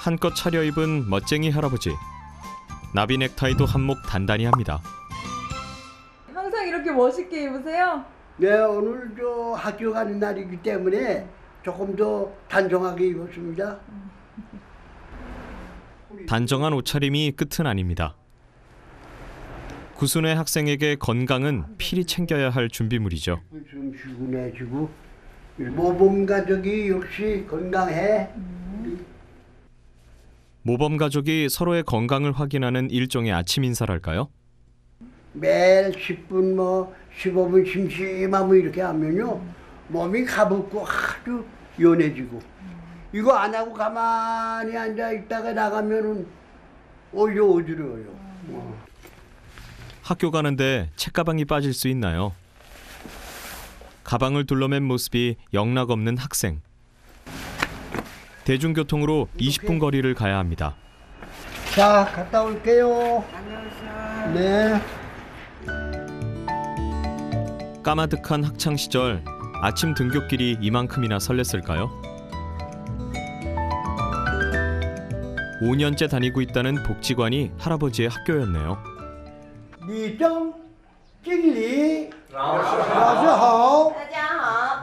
한껏 차려입은 멋쟁이 할아버지. 나비 넥타이도 한몫 단단히 합니다. 항상 이렇게 멋있게 입으세요? 네, 오늘 저 학교 가는 날이기 때문에 조금 더 단정하게 입었습니다. 단정한 옷차림이 끝은 아닙니다. 구순의 학생에게 건강은 필히 챙겨야 할 준비물이죠. 좀 쉬고 내쉬고 모범 가족이 역시 건강해. 모범 가족이 서로의 건강을 확인하는 일종의 아침 인사랄까요? 매일 10분 뭐 15분 심심하면 이렇게 하면요 몸이 가볍고 아주 연해지고 이거 안 하고 가만히 앉아 있다가 나가면은 오히려 어지러워요. 어. 학교 가는데 책가방이 빠질 수 있나요? 가방을 둘러맨 모습이 영락 없는 학생. 대중교통으로 20분 거리를 가야 합니다. 자, 갔다 올게요. 네. 까마득한 학창 시절 아침 등교길이 이만큼이나 설렜을까요? 5년째 다니고 있다는 복지관이 할아버지의 학교였네요. 리정 찔리 라오시하오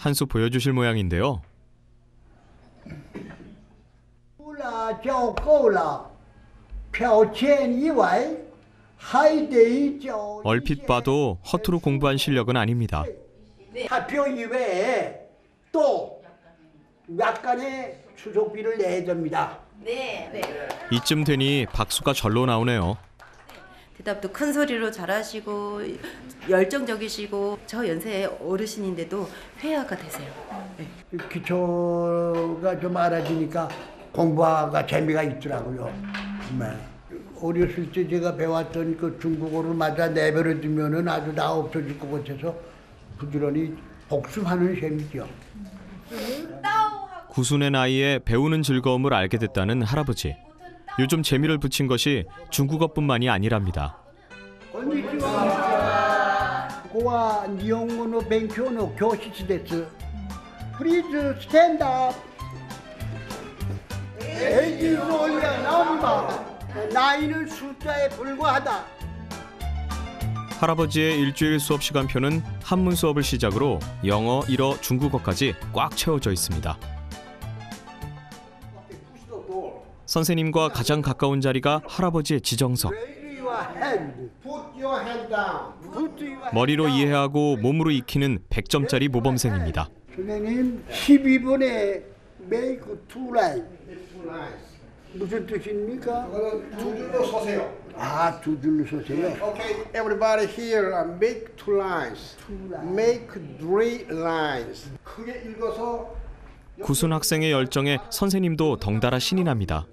한 수 보여주실 모양인데요. 얼핏 봐도 허투루 공부한 실력은 아닙니다. 학교 이외에 또 약간의 추석비를 내야 됩니다. 네. 네. 이쯤 되니 박수가 절로 나오네요. 대답도 큰 소리로 잘하시고 열정적이시고 저 연세의 어르신인데도 회화가 되세요. 기초가 좀 알아지니까 공부가 재미가 있더라고요. 네. 어렸을 때 제가 배웠던 그 중국어를 맞아 내버려 두면은 아주 다 없어질 것 같아서 부지런히 복습하는 셈이죠. 구순의 나이에 배우는 즐거움을 알게 됐다는 할아버지. 요즘 재미를 붙인 것이 중국어뿐만이 아니랍니다. 할아버지의 일주일 수업 시간표는 한문 수업을 시작으로 영어, 일어, 중국어까지 꽉 채워져 있습니다. 선생님과 가장 가까운 자리가 할아버지의 지정석. 머리로. 이해하고 몸으로 익히는 100점짜리 모범생입니다. 선생님 12번에 make two line. 무슨 뜻입니까? 두 줄로 서세요. 아 두 줄로 서세요. Okay, everybody here, uh, make two lines. Make three lines. 크게 읽어서 구순 학생의 열정에 선생님도 덩달아 신이 납니다.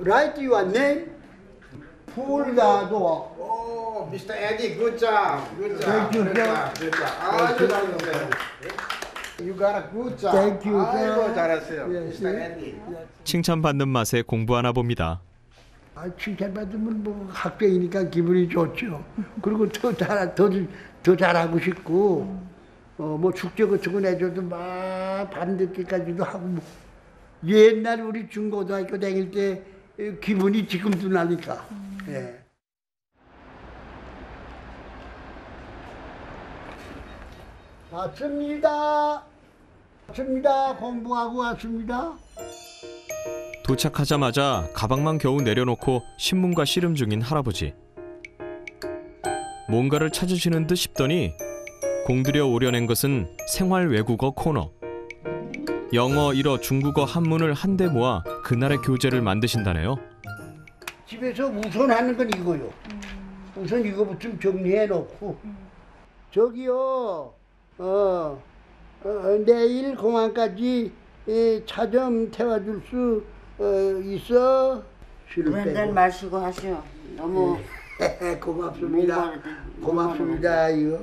Write your name. Pull the door. 오, Mr. Andy, good job. Good job. Thank you, good sir. job. Good job. 아주 잘했어요. You got a good job. Thank you, sir. 아이고 잘했어요. Yes, Mr. yes. Andy. 칭찬받는 맛에 공부하나 봅니다. 아, 칭찬받으면 뭐 학생이니까 기분이 좋죠. 그리고 더 잘, 더, 더 잘하고 싶고, 어, 뭐 축제 같은 거 내줘도 막 밤늦게까지도 하고, 뭐. 옛날 우리 중고등학교 다닐 때 기분이 지금도 나니까. 예. 왔습니다. 왔습니다. 공부하고 왔습니다. 도착하자마자 가방만 겨우 내려놓고 신문과 씨름 중인 할아버지. 뭔가를 찾으시는 듯 싶더니 공들여 오려낸 것은 생활 외국어 코너. 영어, 일어, 중국어, 한문을 한데 모아 그날의 교재를 만드신다네요. 집에서 우선 하는 건 이거요. 우선 이거부터 정리해 놓고 저기요. 어, 어, 내일 공항까지 예, 차좀 태워줄 수 어, 있어? 술을 빼고. 마시고 하시오. 너무 고맙습니다. 목마르다. 고맙습니다. 이거.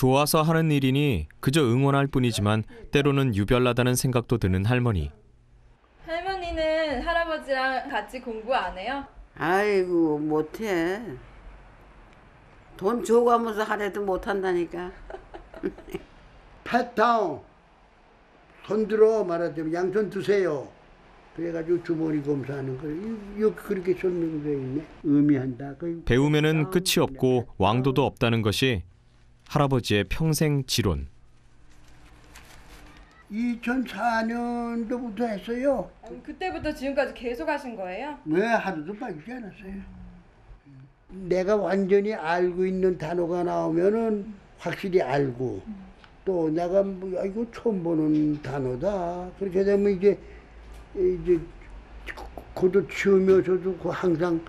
좋아서 하는 일이니 그저 응원할 뿐이지만 때로는 유별나다는 생각도 드는 할머니. 할머니는 할아버지랑 같이 공부 안 해요? 아이고 못해. 돈 줘가면서 하래도 못한다니까. 팻다운 손 들어 말하자면 양손 드세요. 그래가지고 주머니 검사하는 거 이거 그렇게 설명되어 있네. 의미한다. 그 배움에는 끝이 없고 왕도도 없다는 것이 할아버지의 평생 지론. 2004년도부터 했어요. 아니, 그때부터 지금까지 계속 하신 거예요? 왜 하루도 빠지지 않았어요. 내가 완전히 알고 있는 단어가 나오면은 확실히 알고 또 내가 뭐 야, 이거 처음 보는 단어다. 그렇게 되면 이제 이제 그도 치우면서도 그 항상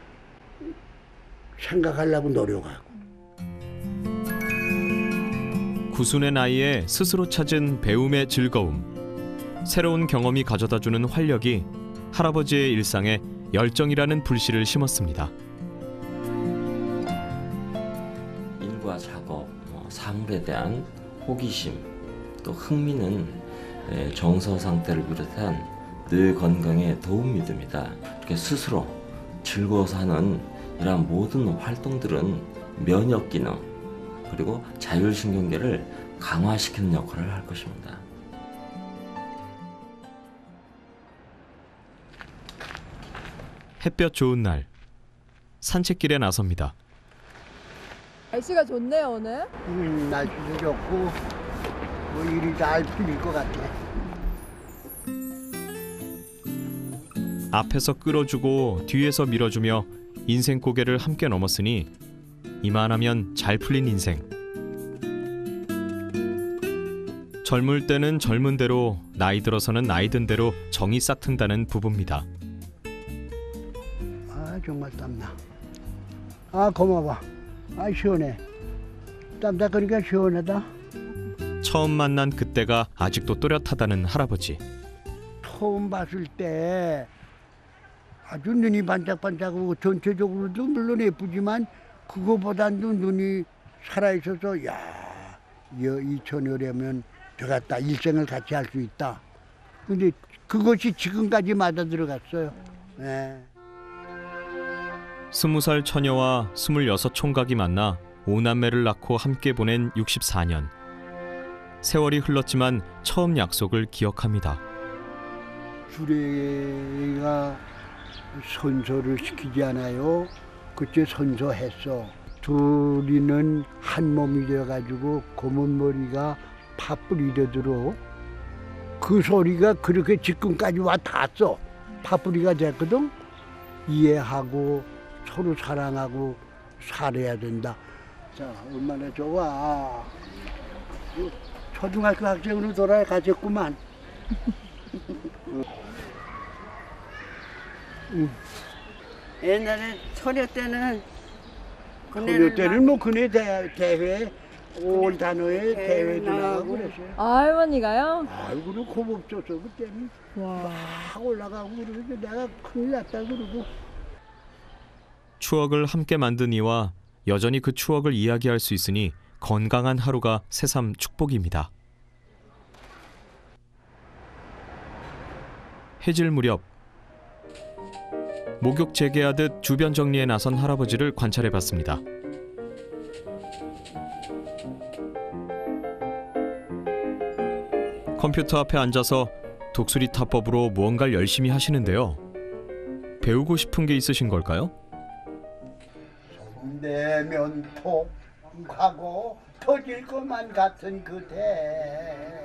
생각하려고 노력하고. 구순의 나이에 스스로 찾은 배움의 즐거움. 새로운 경험이 가져다주는 활력이 할아버지의 일상에 열정이라는 불씨를 심었습니다. 일과 작업, 뭐 사물에 대한 호기심, 또 흥미는 에, 정서 상태를 비롯한 뇌 건강에 도움이 됩니다. 이렇게 스스로 즐거워서 하는 이러한 모든 활동들은 면역 기능 그리고 자율신경계를 강화시키는 역할을 할 것입니다. 햇볕 좋은 날 산책길에 나섭니다. 날씨가 좋네요 오늘. 음, 날씨도 좋고 뭐 일이 잘 풀릴 것 같아. 앞에서 끌어주고 뒤에서 밀어주며 인생 고개를 함께 넘었으니 이만하면 잘 풀린 인생. 젊을 때는 젊은 대로 나이 들어서는 나이 든 대로 정이 싹튼다는 부부입니다. 아 정말 땀나. 아 고마워. 아 시원해. 땀 닦으니까 시원하다. 처음 만난 그때가 아직도 또렷하다는 할아버지. 처음 봤을 때 아주 눈이 반짝반짝하고 전체적으로도 물론 예쁘지만 그거보다도 눈이 살아있어서 야, 이 처녀라면 되겠다. 일생을 같이 할 수 있다. 근데 그것이 지금까지 맞아 들어갔어요. 네. 스무 살 처녀와 스물여섯 총각이 만나 오남매를 낳고 함께 보낸 64년. 세월이 흘렀지만 처음 약속을 기억합니다. 주례가 선서를 시키지 않아요. 그때 선서했어. 둘이는 한 몸이 되어가지고 검은 머리가 파뿌리 되도록 그 소리가 그렇게 지금까지 와 닿았어. 파뿌리가 됐거든. 이해하고 서로 사랑하고 살아야 된다. 자, 얼마나 좋아. 초등학교 학생으로 돌아가셨구만. 옛날에 처녀 때는 그녀 그네를 때는 뭐 그네 대, 대회 올 단어에 대회 대회도 나가고 나가고. 그랬어요. 아 할머니가요? 아이고는 고급졌어 그때는 와. 막 올라가고 그러고 내가 큰일 났다 그러고 추억을 함께 만든 이와 여전히 그 추억을 이야기할 수 있으니 건강한 하루가 새삼 축복입니다. 해질 무렵 목욕 재개하듯 주변 정리에 나선 할아버지를 관찰해 봤습니다. 컴퓨터 앞에 앉아서 독수리 타법으로 무언가를 열심히 하시는데요. 배우고 싶은 게 있으신 걸까요? 내면 톡하고 터질 것만 같은 그대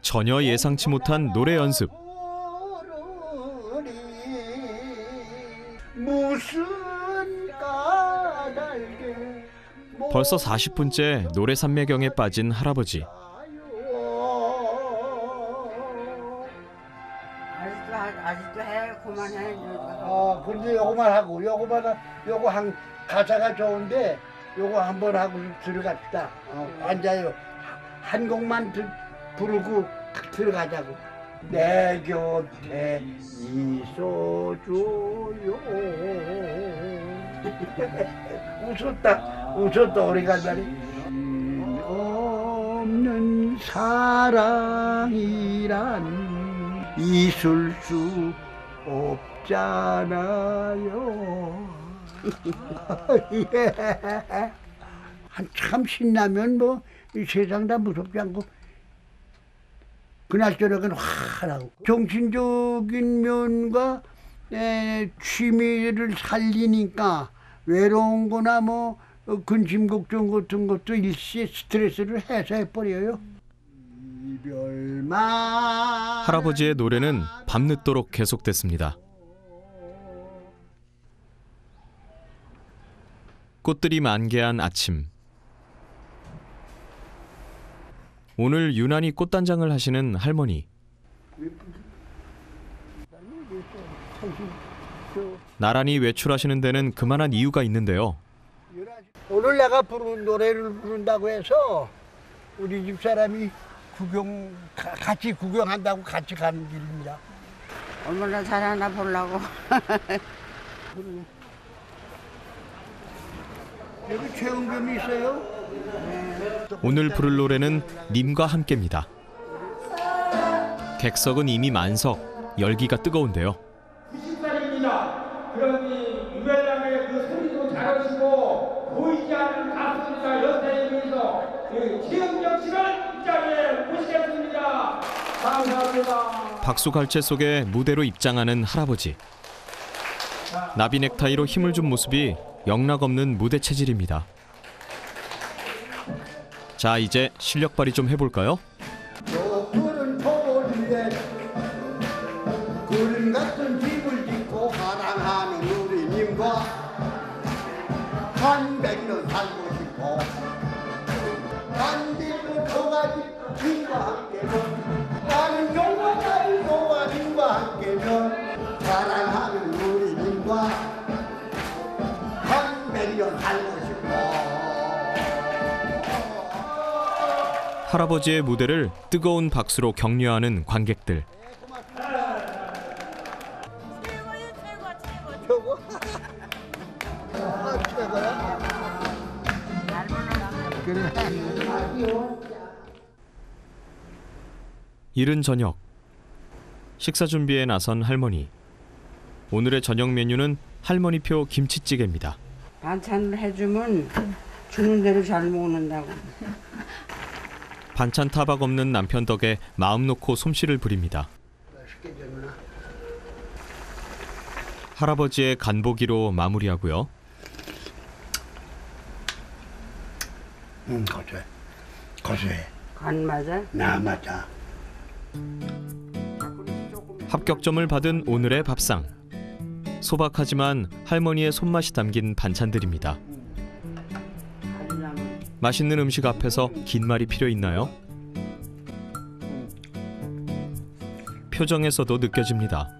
전혀 예상치 못한 노래 연습. 벌써 40분째 노래 산매경에 빠진 할아버지. 아직도 하- 아직도 해 그만해. 아, 근데 요거만 하고 요거만 하- 요거 한 가사가 좋은데 요거 한번 하고 들어갑시다. 어, 앉아요. 한 곡만 들, 부르고 들어가자고. 내 곁에 있어줘요. 웃었다, 웃었다, 오래간만에. 없는 사랑이란 있을 수 없잖아요. 예. 한참 신나면 뭐 이 세상 다 무섭지 않고 그날 저녁은 화나고 정신적인 면과 에, 취미를 살리니까 외로운 거나 뭐 어, 근심 걱정 같은 것도 일시에 스트레스를 해소해 버려요. 할아버지의 노래는 밤늦도록 계속됐습니다. 꽃들이 만개한 아침. 오늘 유난히 꽃단장을 하시는 할머니. 나란히 외출하시는 데는 그만한 이유가 있는데요. 오늘 내가 부른 노래를 부른다고 해서 우리 집 사람이 구경 가- 같이 구경한다고 같이 가는 길입니다. 얼마나 잘하나 보려고. 여기 최은겸이 있어요. 오늘 부를 노래는 님과 함께입니다. 객석은 이미 만석, 열기가 뜨거운데요. 90살입니다. 그러니 유별남의 그 소리도 잘하시고 보이지 않는 가수입니다. 연세에 비해서 그 최은경 씨를 이 자리에 모시겠습니다. 감사합니다. 박수 갈채 속에 무대로 입장하는 할아버지. 나비 넥타이로 힘을 준 모습이 영락 없는 무대 체질입니다. 자, 이제 실력 발휘 좀 해볼까요? 할아버지의 무대를 뜨거운 박수로 격려하는 관객들. 이른 저녁 식사 준비에 나선 할머니. 오늘의 저녁 메뉴는 할머니표 김치찌개입니다. 반찬을 해주면 주는 대로 잘 먹는다고. 반찬 타박 없는 남편 덕에 마음 놓고 솜씨를 부립니다. 할아버지의 간보기로 마무리하고요. 응, 고소해. 고소해. 간 맞아? 나 맞아. 합격점을 받은 오늘의 밥상. 소박하지만 할머니의 손맛이 담긴 반찬들입니다. 맛있는 음식 앞에서 긴 말이 필요 있나요? 표정에서도 느껴집니다.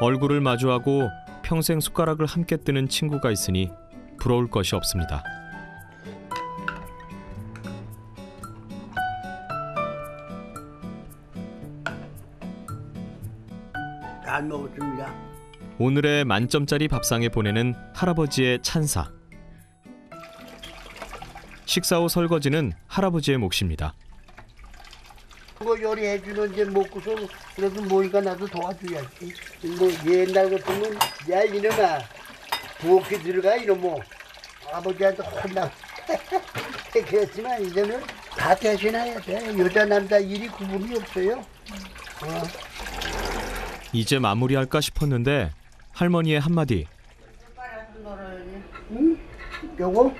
얼굴을 마주하고 평생 숟가락을 함께 뜨는 친구가 있으니 부러울 것이 없습니다. 잘 먹었습니다. 오늘의 만점짜리 밥상에 보내는 할아버지의 찬사. 식사 후 설거지는 할아버지의 몫입니다. 뭐 요리해 주는 게 먹고서 그래도 뭐니까 나도 도와줘야지. 뭐 옛날 같으면 야 이놈아 부엌에 들어가 이놈아 아버지한테 혼나. 그랬지만 이제는 다 대신해야 돼. 여자 남자 일이 구분이 없어요. 어. 이제 마무리할까 싶었는데 할머니의 한마디 요거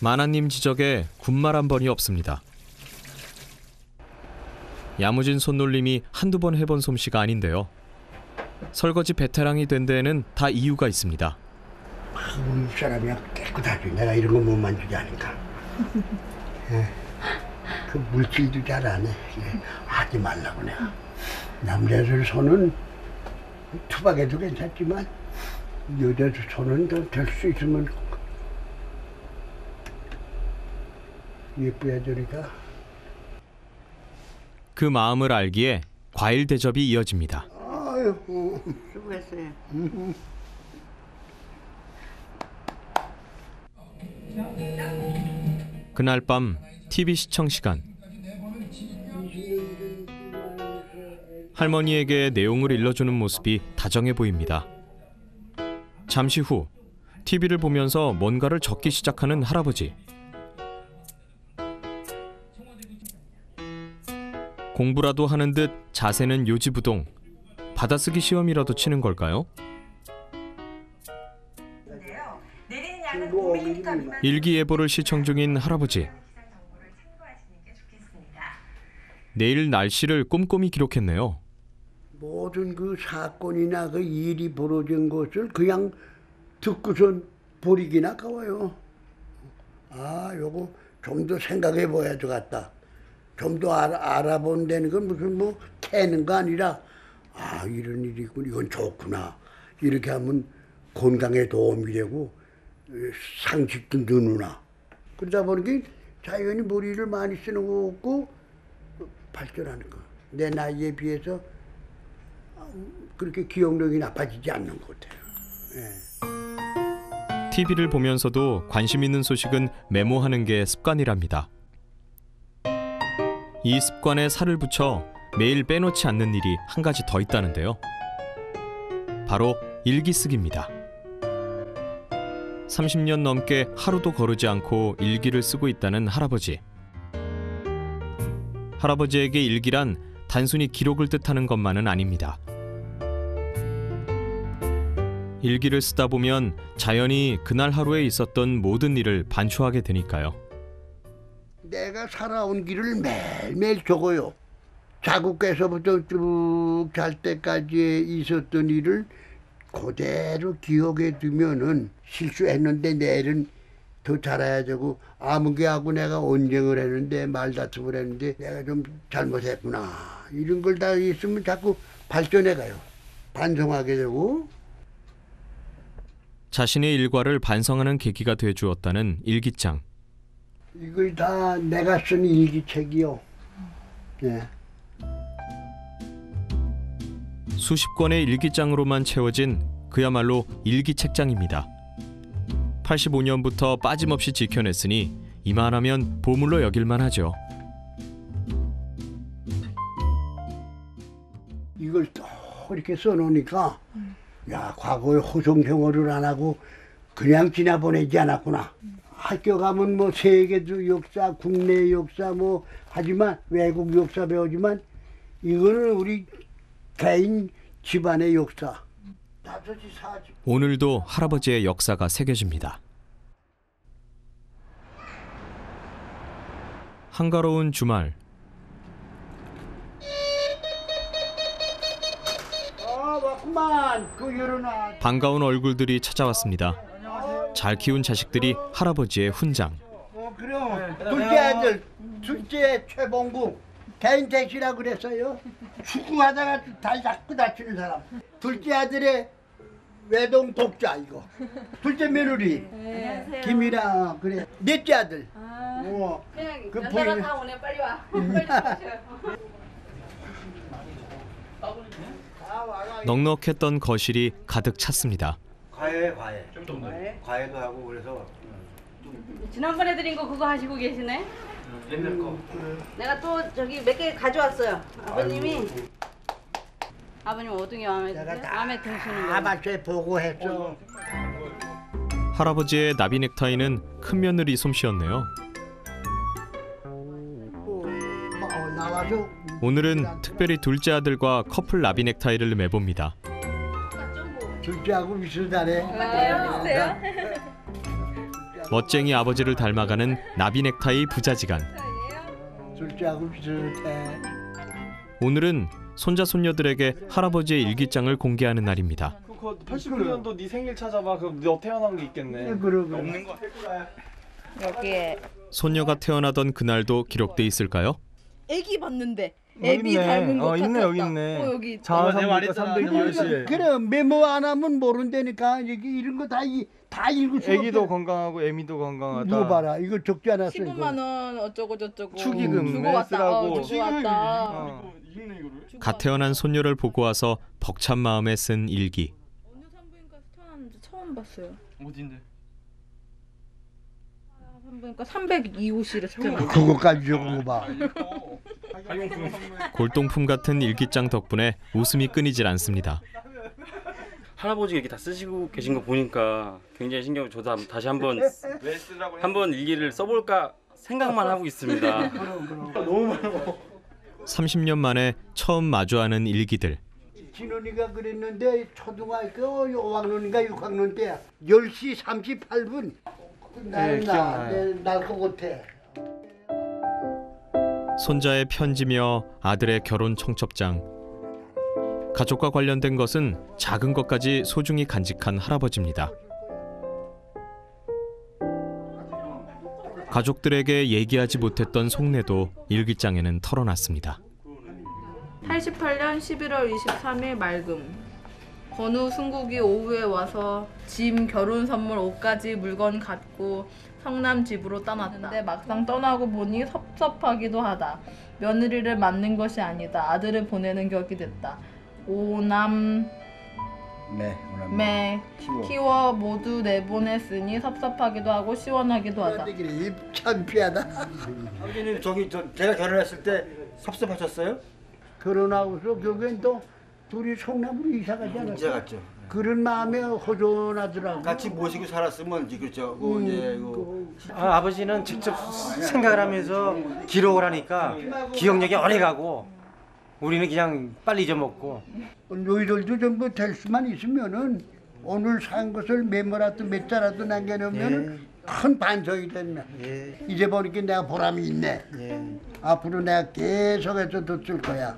마나님 지적에 군말 한 번이 없습니다. 야무진 손놀림이 한두 번 해본 솜씨가 아닌데요. 설거지 베테랑이 된 데에는 다 이유가 있습니다. 사람이 깨끗하지. 내가 이런 거못 하니까. 예. 그 물질도 잘 안 해. 예. 하지 말라고 내가. 남자들 손은 투박해도 괜찮지만 여자들 손은 될수 있으면 예뻐야 되니까. 그 마음을 알기에 과일 대접이 이어집니다. 아유, 수고했어요. 그날 밤 TV 시청 시간. 할머니에게 내용을 일러주는 모습이 다정해 보입니다. 잠시 후 TV를 보면서 뭔가를 적기 시작하는 할아버지. 공부라도 하는 듯 자세는 요지부동. 받아쓰기 시험이라도 치는 걸까요? 내리는 양은 5mm 미만 일기예보를 시청 중인 할아버지. 정보를 참고하시는 게 좋겠습니다. 내일 날씨를 꼼꼼히 기록했네요. 모든 그 사건이나 그 일이 벌어진 것을 그냥 듣고선 버리긴 아까워요. 아, 요거 좀 더 생각해 봐야 되겠다. 좀더 알아, 알아본다는 건 무슨 뭐 캐는 거 아니라 아, 이런 일이 있군. 이건 좋구나. 이렇게 하면 건강에 도움이 되고 에, 상식도 느누나. 그러다 보니까 자연히 머리를 많이 쓰는 거 없고 발전하는 거. 내 나이에 비해서 그렇게 기억력이 나빠지지 않는 것 같아요. 예. TV를 보면서도 관심 있는 소식은 메모하는 게 습관이랍니다. 이 습관에 살을 붙여 매일 빼놓지 않는 일이 한 가지 더 있다는데요. 바로 일기 쓰기입니다. 30년 넘게 하루도 거르지 않고 일기를 쓰고 있다는 할아버지. 할아버지에게 일기란 단순히 기록을 뜻하는 것만은 아닙니다. 일기를 쓰다 보면 자연히 그날 하루에 있었던 모든 일을 반추하게 되니까요. 내가 살아온 길을 매일매일 적어요. 자국에서부터 쭉 잘 때까지 있었던 일을 그대로 기억해 두면은 실수했는데 내일은 더 잘해야 되고 아무개하고 내가 언쟁을 했는데 말다툼을 했는데 내가 좀 잘못했구나 이런 걸 다 있으면 자꾸 발전해 가요. 반성하게 되고 자신의 일과를 반성하는 계기가 돼 주었다는 일기장. 이걸 다 내가 쓴 일기책이요. 예. 수십 권의 일기장으로만 채워진 그야말로 일기 책장입니다. 85년부터 빠짐없이 지켜냈으니 이만하면 보물로 여길만 하죠. 이걸 또 이렇게 써놓으니까 야 과거에 호송생활을 안 하고 그냥 지나보내지 않았구나. 학교 가면 뭐 세계도 역사, 국내 역사 뭐 하지만 외국 역사 배우지만 이거는 우리 개인 집안의 역사. 오늘도 할아버지의 역사가 새겨집니다. 한가로운 주말 아 왔구만 그. 반가운 얼굴들이 찾아왔습니다. 잘 키운 자식들이 할아버지의 훈장. 어 둘째 아들 둘째 최봉구 개인 택시라 그랬어요. 축구하다가 다리 자꾸 다치는 사람. 둘째 아들의 외동 독자 이거. 둘째 며느리 김이라 어, 그래. 넷째 아들. 어. 그냥 그 연달아 보이네. 다 오네 빨리 와 빨리 오셔요. 넉넉했던 거실이 가득 찼습니다. 과외 과외 과외도 하고 그래서 지난번에 드린 거 그거 하시고 계시네? 옛날 거 내가 또 저기 몇 개 가져왔어요. 아버님이. 아 버님 어둥이 마음에 드세요? 다 마음에 드시는 거. 아마추어 보고했어. 할아버지의 나비 넥타이는 큰 며느리 솜씨였네요. 어, 나와서 오늘은 특별히 둘째 아들과 커플 나비 넥타이를 매봅니다. 둘째하고 비슷하네. 맞아요 비슷해요? 멋쟁이 아버지를 닮아가는 나비 넥타이 부자지간. 둘째하고 비슷해. 오늘은 손자 손녀들에게 할아버지의 일기장을 공개하는 날입니다. 그거 89년도 네 생일 찾아봐. 그럼 너 태어난 게 있겠네. 그러고 없는 거. 여기에 손녀가 태어나던 그날도 기록돼 있을까요? 애기 봤는데 어, 애비 있네. 닮은 거 어, 있네, 같았다. 여기 있네. 어 여기 자, 내가 말했잖아. 302호씨. 그래 메모 안 하면 모른다니까 이게 이런 거 다 다 읽을 수 애기도 없어. 건강하고 애미도 건강하다. 이거 봐라 이거 적지 않았어 15만 이거. 원 어쩌고 저쩌고 축의금 주고 왔다. 쓰라고. 어, 주고 왔다. 어. 갓 태어난 손녀를 보고 와서 벅찬 마음에 쓴 일기. 어느 산부인과 태어났는지 처음 봤어요. 어딘데? 산부인과 302호실에 태어났어. 그거까지 적은 거 봐. 골동품 같은 일기장 덕분에 웃음이 끊이질 않습니다. 할아버지가 이렇게 다 쓰시고 계신 거 보니까 굉장히 신경 저도 한- 다시 한번 한번 일기를 써볼까 생각만 하고 있습니다. 30년 만에 처음 마주하는 일기들. 진원이가 그랬는데 초등학교 5학년인가 6학년 때야 10시 38분 네. 날것 같아 손자의 편지며 아들의 결혼 청첩장. 가족과 관련된 것은 작은 것까지 소중히 간직한 할아버지입니다. 가족들에게 얘기하지 못했던 속내도 일기장에는 털어놨습니다. 88년 11월 23일 맑음. 건우 승국이 오후에 와서 짐 결혼 선물 옷까지 물건 갖고 성남 집으로 떠났는데 막상 떠나고 보니 섭섭하기도 하다. 며느리를 맞는 것이 아니다. 아들을 보내는 격이 됐다. 오남 네. 매 키워 모두 내보냈으니 섭섭하기도 하고 시원하기도 하다. 입 창피하다 아버지는 저기 저 제가 결혼했을 때 섭섭하셨어요? 결혼하고서 결국엔 또 둘이 성남으로 이사 가지 않았어 이제 갔죠. 그런 마음에 허전하더라고 같이 모시고 살았으면 이제 그렇죠. 그 음, 이제 그 아, 아버지는 직접 생각을 하면서 기록을 하니까 기억력이 오래가고 우리는 그냥 빨리 잊어먹고 너희들도 전부 될 수만 있으면은 오늘 산 것을 메모라도 몇 자라도 남겨놓으면 큰 반성이 됐네. 이제 보니까 내가 보람이 있네. 앞으로 내가 계속해서 듣을 거야.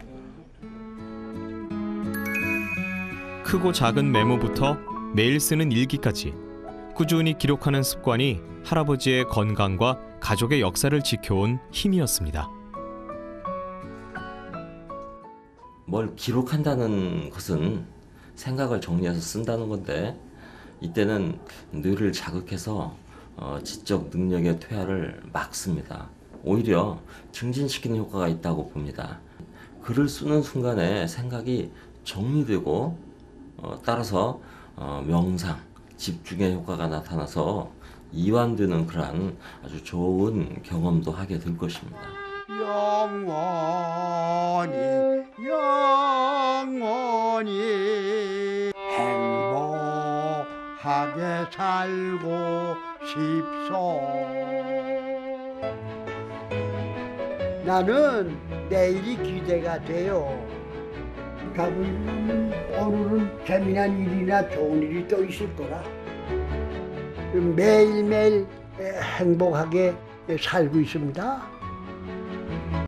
크고 작은 메모부터 매일 쓰는 일기까지 꾸준히 기록하는 습관이 할아버지의 건강과 가족의 역사를 지켜온 힘이었습니다. 뭘 기록한다는 것은 생각을 정리해서 쓴다는 건데 이때는 뇌를 자극해서 어, 지적 능력의 퇴화를 막습니다. 오히려 증진시키는 효과가 있다고 봅니다. 글을 쓰는 순간에 생각이 정리되고 어, 따라서 어, 명상, 집중의 효과가 나타나서 이완되는 그러한 아주 좋은 경험도 하게 될 것입니다. 영원히 영원히 행복하게 살고 싶소 나는 내일이 기대가 돼요 가고 오늘은 재미난 일이나 좋은 일이 또 있을 거라 매일매일 행복하게 살고 있습니다.